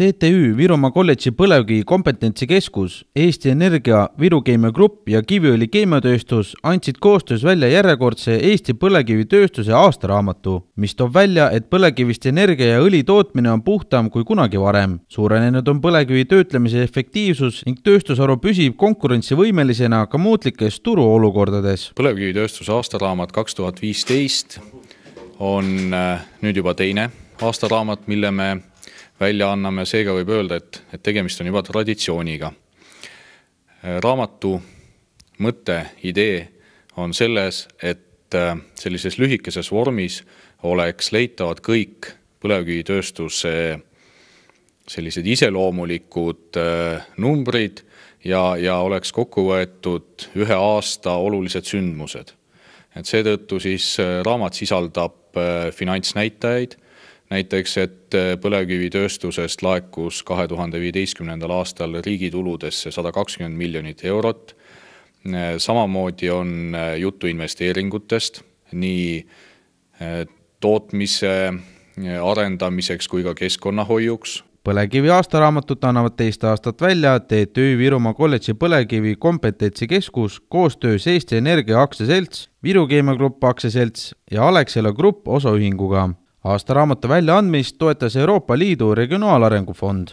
TTÜ Virumaa kolledži põlevkivi kompetentsikeskus, Eesti Energia, Viru Keemia Grupp ja Kiviõli Keemiatööstus andsid koostöös välja järjekordse Eesti põlevkivitööstuse aastaraamatu, mis toob välja, et põlevkivist energia ja õli tootmine on puhtam kui kunagi varem. suurenenud on põlevkivi töötlemise efektiivsus ning tööstusharu püsib konkurentsivõimelisena ka muutlikes turuolukordades. põlevkivitööstuse aastaraamat kaks tuhat viisteist on äh, nüüd juba teine aastaraamat, mille me välja anname, seega võib öelda, et, et tegemist on juba traditsiooniga. raamatu mõte, idee on selles, et äh, sellises lühikeses vormis oleks leitavad kõik põlevkivitööstuse sellised iseloomulikud äh, numbrid ja, ja oleks kokku võetud ühe aasta olulised sündmused. et seetõttu siis äh, raamat sisaldab finantsnäitajaid näiteks, et äh, põlevkivitööstusest laekus kahe tuhande viieteistkümnendal aastal riigi tuludesse sada kakskümmend miljonit eurot. Äh, samamoodi on äh, juttu investeeringutest nii tootmise arendamiseks kui ka keskkonnahoiuks põlevkivi aastaraamatut annavad teist aastat välja TTÜ Virumaa kolledži põlevkivi kompetentsikeskus koostöös Eesti Energia aktsiaselts, Viru Keemia Grupp aktsiaselts ja Alexela Grupp osaühinguga aastaraamatu väljaandmist toetas Euroopa Liidu Regionaalarengu Fond